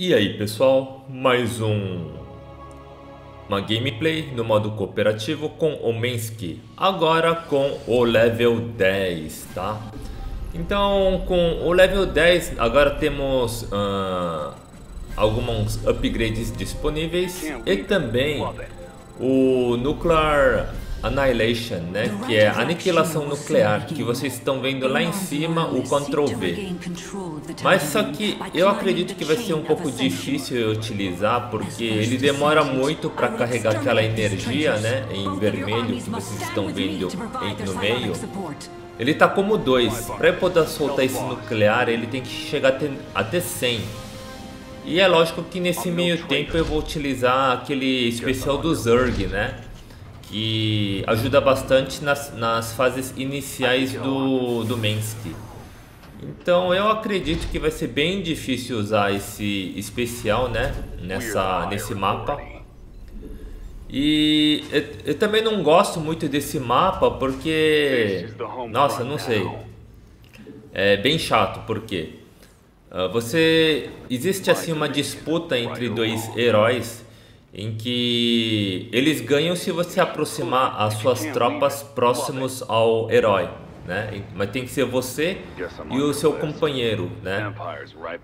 E aí pessoal, mais um uma gameplay no modo cooperativo com o Mensky, agora com o level 10, tá? Então com o level 10 agora temos uh, alguns upgrades disponíveis e também o Nuclear Annihilation, né? Que é aniquilação nuclear, que vocês estão vendo lá em cima o Ctrl V. Mas só que eu acredito que vai ser um pouco difícil utilizar, porque ele demora muito para carregar aquela energia, né? Em vermelho que vocês estão vendo no meio. Ele tá como 2. Para poder soltar esse nuclear, ele tem que chegar até, até 100. E é lógico que nesse meio tempo eu vou utilizar aquele especial do Zerg, né? Que ajuda bastante nas, nas fases iniciais do, do Mensky. Então eu acredito que vai ser bem difícil usar esse especial né, nessa, nesse mapa. E eu, eu também não gosto muito desse mapa porque, nossa, não sei, é bem chato porque uh, você existe assim uma disputa entre dois heróis em que eles ganham se você aproximar as suas tropas próximos ao herói, né? Mas tem que ser você e o seu companheiro, né?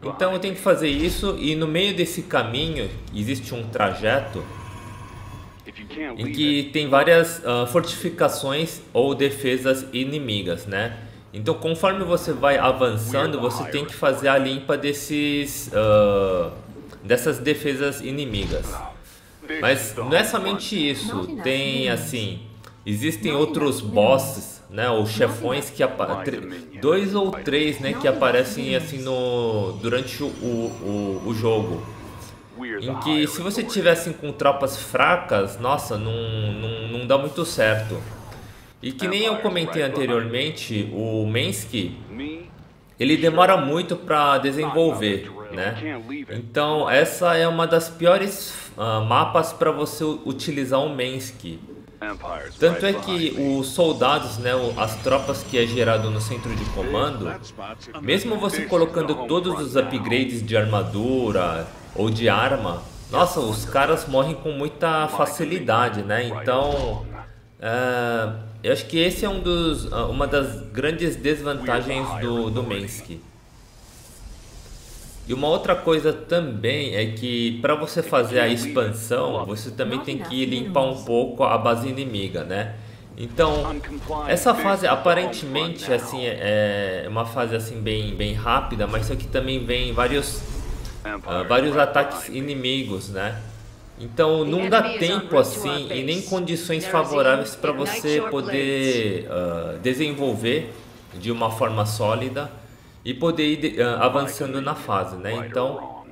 Então eu tenho que fazer isso e no meio desse caminho existe um trajeto em que tem várias uh, fortificações ou defesas inimigas, né? Então conforme você vai avançando, você tem que fazer a limpa desses uh, dessas defesas inimigas. Mas não é somente isso, tem assim, existem outros bosses, né, ou chefões que dois ou três, né, que aparecem assim no durante o, o, o jogo. Em que se você tivesse assim, com tropas fracas, nossa, não, não, não dá muito certo. E que nem eu comentei anteriormente, o Mensky, ele demora muito para desenvolver né? Então essa é uma das piores uh, mapas para você utilizar o Mensky. Tanto é que os soldados, né, as tropas que é gerado no centro de comando, mesmo você colocando todos os upgrades de armadura ou de arma, nossa, os caras morrem com muita facilidade, né? Então, uh, eu acho que esse é um dos, uh, uma das grandes desvantagens do, do Mensky. E uma outra coisa também é que para você fazer a expansão, você também tem que limpar um pouco a base inimiga, né? Então, essa fase aparentemente assim é uma fase assim bem bem rápida, mas aqui também vem vários uh, vários ataques inimigos, né? Então não dá tempo assim e nem condições favoráveis para você poder uh, desenvolver de uma forma sólida e poder ir uh, avançando na fase, né? Então,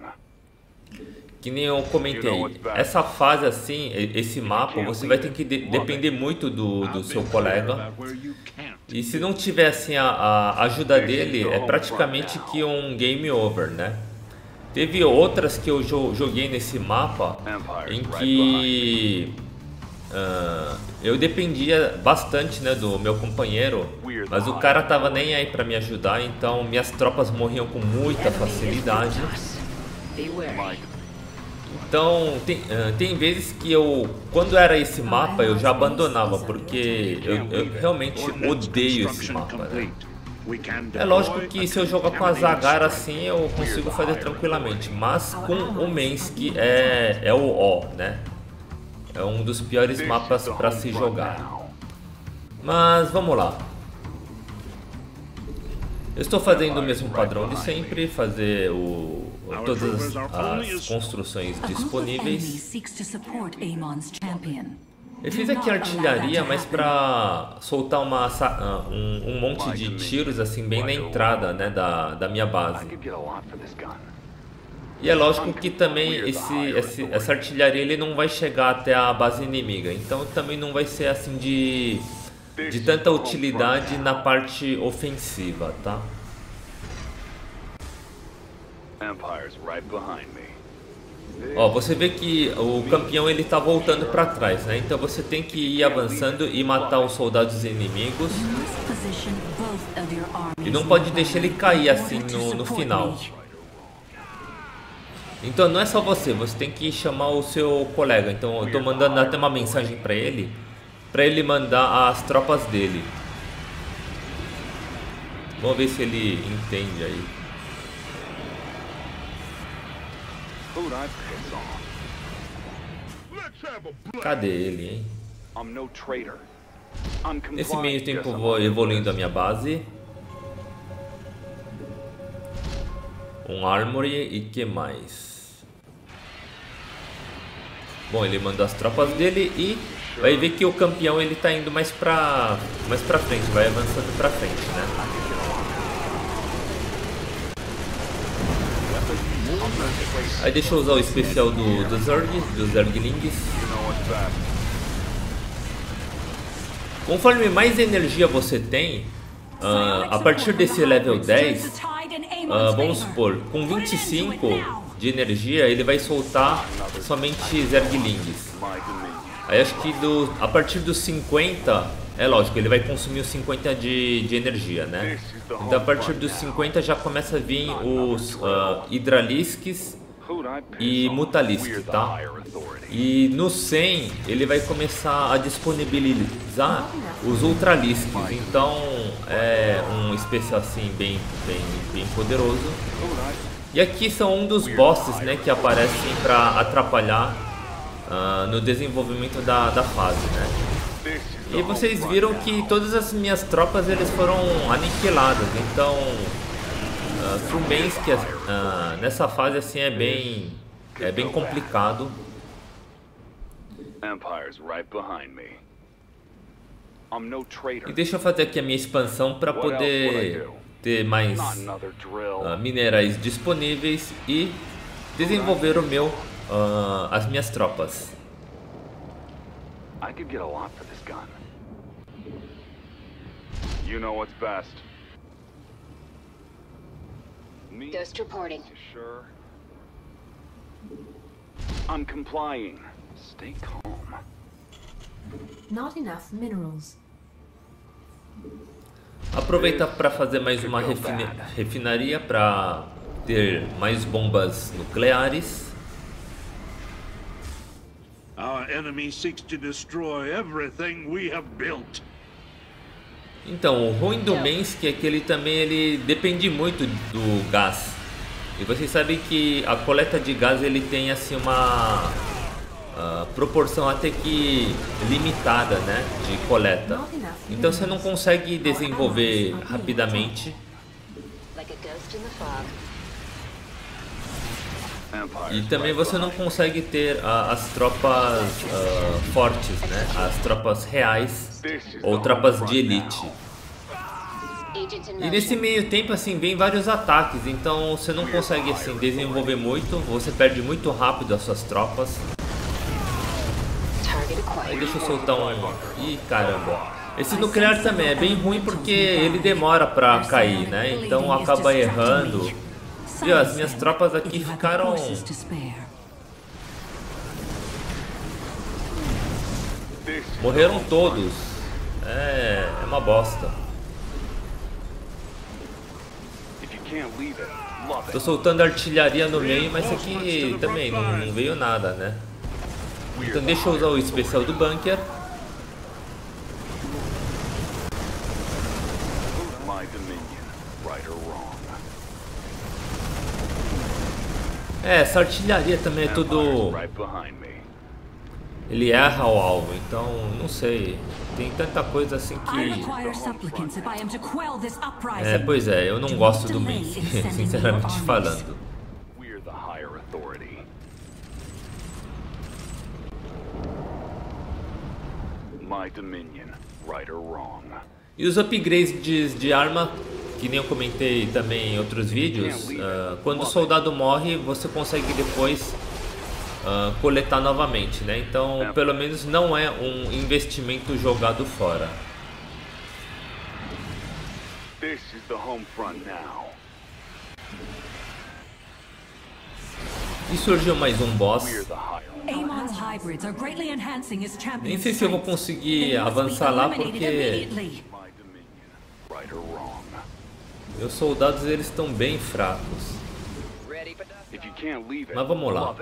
que nem eu comentei, essa fase assim, esse mapa, você vai ter que de depender muito do, do seu colega. E se não tiver assim a, a ajuda dele, é praticamente que um game over, né? Teve outras que eu joguei nesse mapa em que uh, eu dependia bastante né, do meu companheiro mas o cara tava nem aí para me ajudar, então minhas tropas morriam com muita facilidade. Então, tem, uh, tem vezes que eu, quando era esse mapa, eu já abandonava, porque eu, eu realmente odeio esse mapa. Né? É lógico que se eu jogar com a Zagara assim, eu consigo fazer tranquilamente, mas com o Mensky é, é o O, né? É um dos piores mapas para se jogar. Mas vamos lá. Eu estou fazendo o mesmo padrão de sempre, fazer o, todas as, construções disponíveis. Eu fiz aqui artilharia, mas para soltar uma, ah, um, um, monte de tiros assim bem na entrada né, da, da minha base. E é lógico que também esse, esse, essa artilharia ele não vai chegar até a base inimiga, então também não vai ser assim de de tanta utilidade na parte ofensiva, tá? Ó, você vê que o campeão ele tá voltando para trás, né? Então você tem que ir avançando e matar os soldados inimigos. E não pode deixar ele cair assim no, no final. Então não é só você, você tem que chamar o seu colega. Então eu tô mandando até uma mensagem para ele, para ele mandar as tropas dele. Vamos ver se ele entende aí. Cadê ele, hein? Nesse meio tempo eu vou evoluindo a minha base. Um Armory e que mais? Bom, ele mandou as tropas dele e vai ver que o campeão ele tá indo mais pra, mais pra frente, vai avançando pra frente, né? Aí deixa eu usar o especial do, do Zerg, dos Zerglings. Conforme mais energia você tem, uh, a partir desse level 10, uh, ah, vamos supor, com 25 de energia ele vai soltar somente Zerglings. Aí acho que do, a partir dos 50, é lógico, ele vai consumir os 50 de, de energia, né? Então a partir dos 50 já começa a vir os uh, e Mutalisk, tá? E no 100 ele vai começar a disponibilizar os Ultralisks, então é um especial assim bem, bem, bem poderoso. E aqui são um dos bosses né, que aparecem para atrapalhar uh, no desenvolvimento da, da fase, né? E vocês viram que todas as minhas tropas eles foram aniquiladas, então uh, Trumbensky uh, nessa fase assim é bem é bem complicado. E deixa eu fazer aqui a minha expansão para poder ter mais uh, minerais disponíveis e desenvolver o meu uh, as minhas tropas. I could get a lot for this gun. You know what's best. Me? Reporting. Sure. I'm complying. Stay calm. Not enough minerals. Aproveita para fazer mais uma refinaria para ter mais bombas nucleares. Our enemy seeks to destroy everything we have built. Então, o ruim do Mensky é que ele também ele depende muito do gás. E vocês sabem que a coleta de gás ele tem assim uma uh, proporção até que limitada, né, de coleta. Então você não consegue desenvolver rapidamente. E também você não consegue ter uh, as tropas uh, fortes, né? As tropas reais ou tropas de elite. E nesse meio tempo, assim, vem vários ataques, então você não consegue, assim, desenvolver muito, você perde muito rápido as suas tropas. Aí deixa eu soltar um... Ih, caramba. Esse nuclear também é bem ruim porque ele demora pra cair, né? Então acaba errando. Viu, as minhas tropas aqui ficaram... Morreram todos. É, é uma bosta. Tô soltando artilharia no meio, mas aqui também não, não veio nada, né? Então deixa eu usar o especial do bunker. É, essa artilharia também é tudo... Ele erra o alvo, então não sei. Tem tanta coisa assim que... É, pois é, eu não gosto do Mink, sinceramente falando. E os upgrades de, de arma que nem eu comentei também em outros vídeos, uh, quando o soldado morre, você consegue depois uh, coletar novamente, né? Então, é. pelo menos não é um investimento jogado fora. E surgiu mais um boss. Nem sei se eu vou conseguir avançar lá porque meus soldados eles estão bem fracos. Mas vamos lá.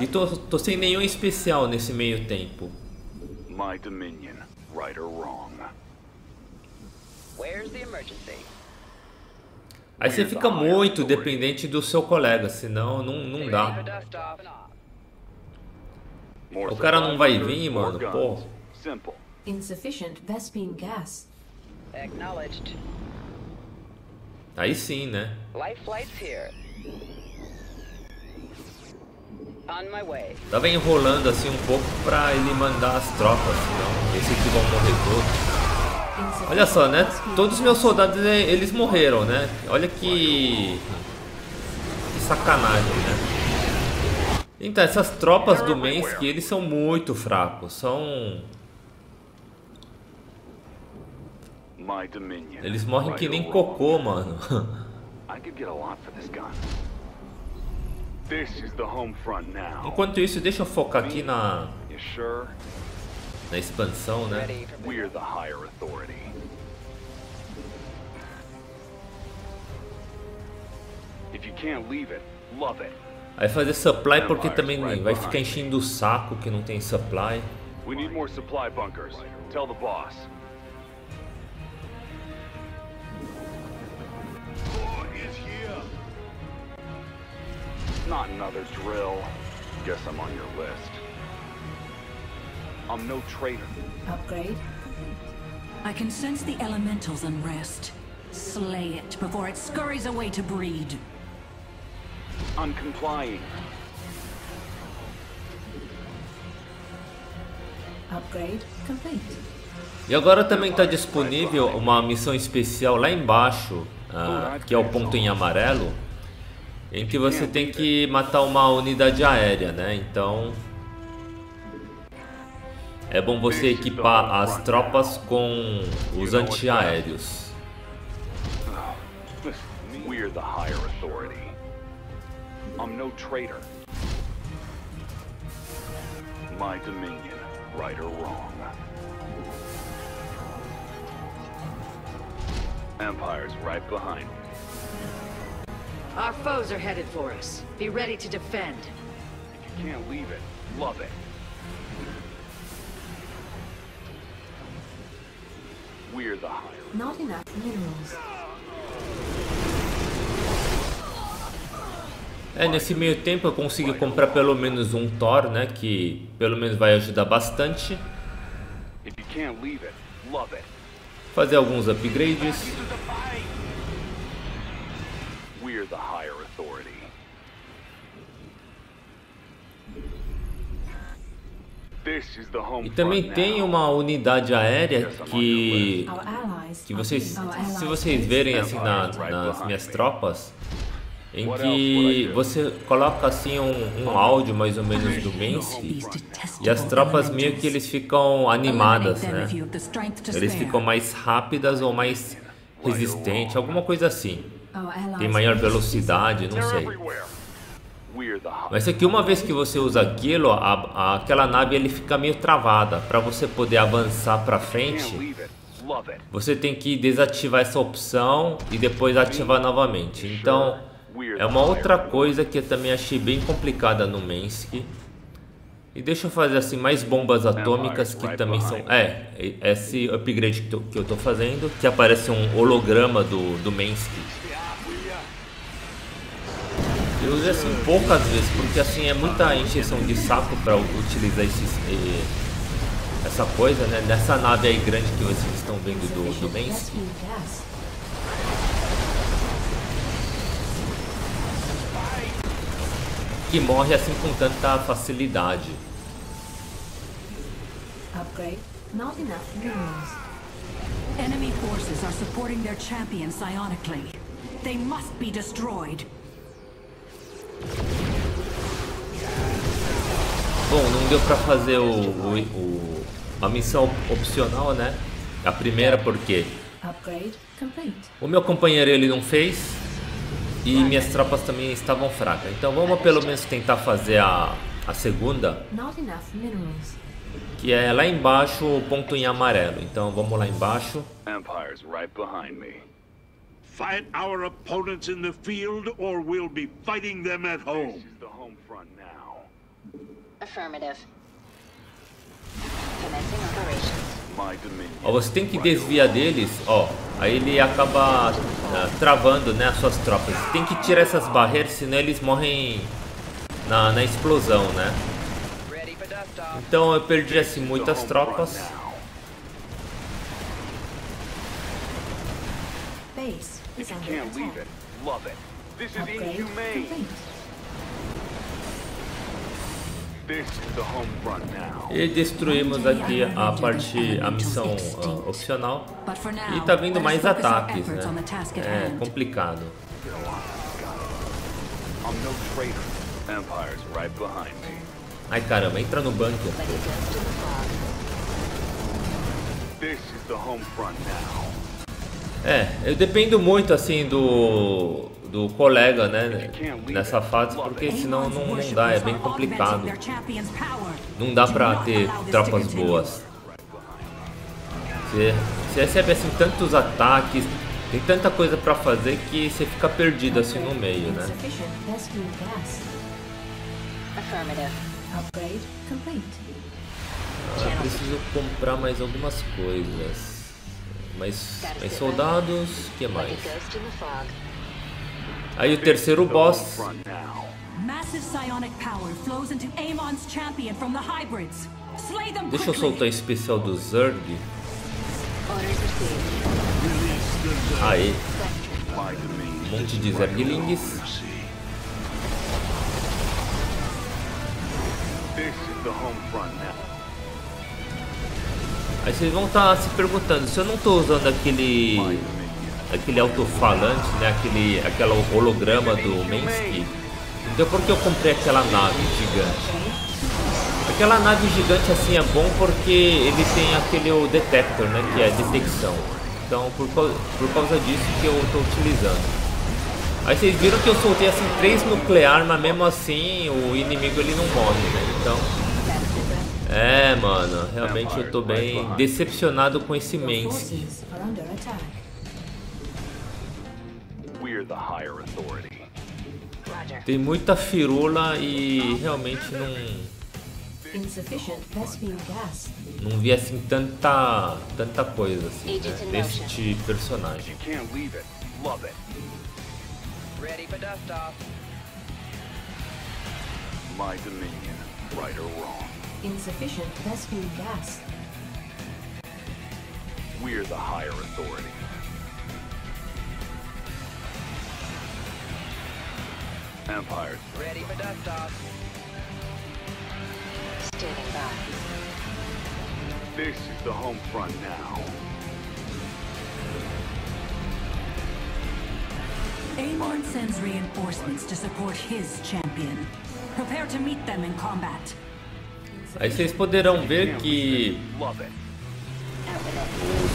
E tô, tô sem nenhum especial nesse meio tempo. My dominion, right or wrong. Where's the emergency? Aí você fica muito dependente do seu colega, senão não, não dá. O cara não vai vir, mano, pô. Insufficient Vespine gas. Acknowledged. Aí sim, né? Life flights here. Tava enrolando assim um pouco pra ele mandar as tropas, senão esse aqui vão morrer todos. Olha só, né? Todos os meus soldados eles morreram, né? Olha que. Que sacanagem, né? Então, essas tropas do Mensky, eles são muito fracos. São. Eles morrem que nem cocô, mano. Enquanto isso, deixa eu focar aqui na na expansão, né? Aí fazer supply porque também vai ficar enchendo o saco que não tem supply. We need more supply bunkers. Tell the boss. Not another drill. Guess I'm on your list. I'm no traitor. Upgrade I can sense the elemental's unrest. Slay it before it scurries away to breed. I'm complying. Upgrade complete. E agora também está disponível uma missão especial lá embaixo, uh, que é o ponto em amarelo, em que você tem que matar uma unidade aérea, né? Então é bom você equipar as tropas com os antiaéreos. We're higher traitor. Dominion. Empire's right behind me. Our foes are headed for us. Be ready to defend. If you can't leave it, love it. We're the higher. Not enough minerals. É, nesse meio tempo eu consegui comprar pelo menos um Thor, né, que pelo menos vai ajudar bastante. Fazer alguns upgrades. The higher authority. E também tem uma unidade aérea que que vocês se vocês verem assim na, nas minhas tropas em que você coloca assim um, um áudio mais ou menos do Mensky e as tropas meio que eles ficam animadas, né? Eles ficam mais rápidas ou mais resistentes, alguma coisa assim. Tem maior velocidade, não sei. Mas aqui uma vez que você usa aquilo, a, a, aquela nave ele fica meio travada. Para você poder avançar para frente, você tem que desativar essa opção e depois ativar novamente. Então é uma outra coisa que eu também achei bem complicada no Mensky. E deixa eu fazer assim mais bombas atômicas que também são... É, esse upgrade que, que eu estou fazendo, que aparece um holograma do, do Mensky. Eu usei assim poucas vezes, porque assim é muita encheção de saco para utilizar esses, essa coisa, né? Nessa nave aí grande que vocês estão vendo do, do Mens. Que morre assim com tanta facilidade. Upgrade. Not enough minerals. Enemy forces are supporting their champion psionically. They must be destroyed. Bom, não deu pra fazer o, o, o, a missão opcional, né? A primeira porque o meu companheiro ele não fez e minhas tropas também estavam fracas. Então vamos pelo menos tentar fazer a, a segunda. Que é lá embaixo o ponto em amarelo. Então vamos lá embaixo. Empire's right behind me. fight our opponents in the field or we'll be fighting them at home. This is the home front now. Affirmative. Ó, você tem que desviar deles, ó. Aí ele acaba uh, travando, né, as suas tropas. Tem que tirar essas barreiras, senão eles morrem na, na explosão, né? Então eu perdi assim muitas tropas. E destruímos aqui a parte, a missão uh, opcional. E tá vindo mais ataques, né? É complicado. Ai caramba, entra no bunker. É, eu dependo muito assim do do colega, né, nessa fase, porque senão não, não dá, é bem complicado. Não dá pra ter tropas boas. Você, você recebe assim tantos ataques, tem tanta coisa pra fazer que você fica perdido assim no meio, né? Ah, eu preciso comprar mais algumas coisas. Mais, mais soldados, o que mais? Aí o terceiro boss. Deixa eu soltar o especial do Zerg. Aí. Um monte de Zerglings. Aí vocês vão estar tá se perguntando se eu não estou usando aquele aquele alto-falante, né? Aquele, aquela holograma do Mensky. Então por que eu comprei aquela nave gigante? Aquela nave gigante assim é bom porque ele tem aquele o detector, né? Que é detecção. Então por, por causa disso que eu estou utilizando. Aí vocês viram que eu soltei assim três nuclear, mas mesmo assim o inimigo ele não morre, né? Então. É, mano, realmente eu tô bem decepcionado com esse Mensky. Tem muita firula e realmente não. Não vi assim tanta, tanta coisa assim, né, deste personagem. My dominion, right or wrong. Insufficient Vespian gas. We're the higher authority. Empires. Ready for dust Standing by. This is the home front now. Amon sends reinforcements to support his champion. Prepare to meet them in combat. Aí vocês poderão ver que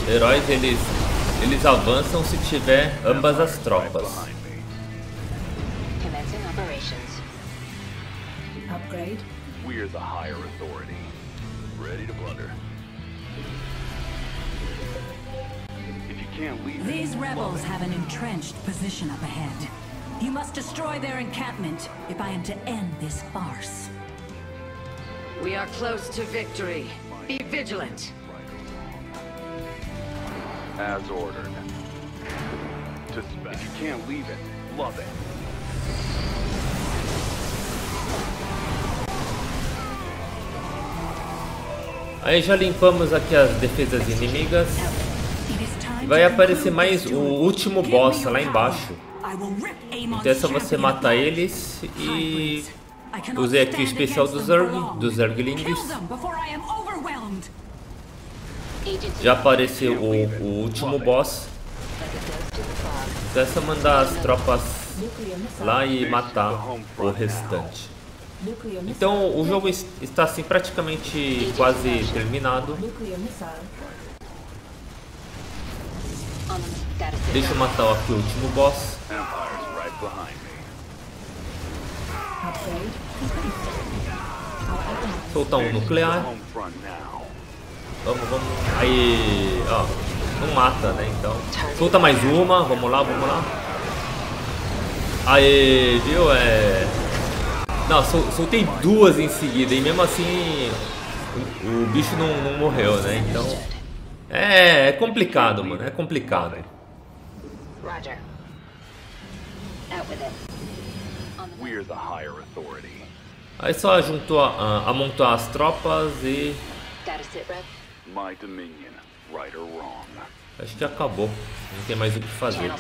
os heróis eles eles avançam se tiver ambas as tropas. Upgrade. We're the higher authority. Ready to blunder. If you can't leave These rebels have an entrenched position up ahead. You must destroy their encampment if I am to end this farce. We are close to victory. Be vigilant. As ordered. If you can't leave it, love it. Aí já limpamos aqui as defesas inimigas. E vai aparecer mais o último boss lá embaixo. Então é só você matar eles e... Usei aqui o especial do Zerg, dos Zerglings. Já apareceu o, o último boss. Então é só mandar as tropas lá e matar o restante. Então o jogo está assim praticamente quase terminado. Deixa eu matar aqui o último boss. Soltar um nuclear. Vamos, vamos. Aí, ó. não mata, né? Então, solta mais uma, vamos lá, vamos lá. Aê, viu? É... Não, sol, soltei duas em seguida e mesmo assim o, o bicho não, não, morreu, né? Então, é, é complicado, mano, é complicado. Roger. Out with it. We're the higher authority. Aí só juntou, uh, amontou as tropas e. Acho que acabou. Não tem mais o que fazer.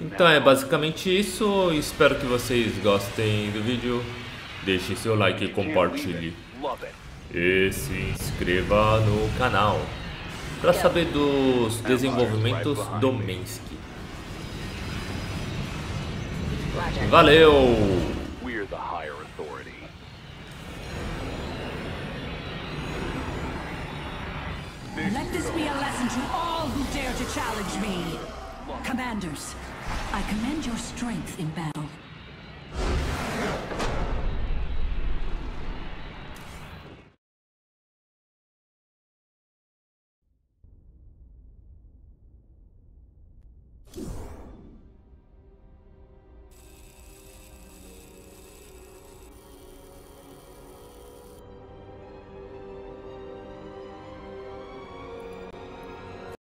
Então é basicamente isso. Espero que vocês gostem do vídeo. Deixe seu like e compartilhe. E se inscreva no canal para saber dos desenvolvimentos do Mensky. Valeu! Let this be a lesson to all who dare to challenge me. Commanders, I commend your strength in battle.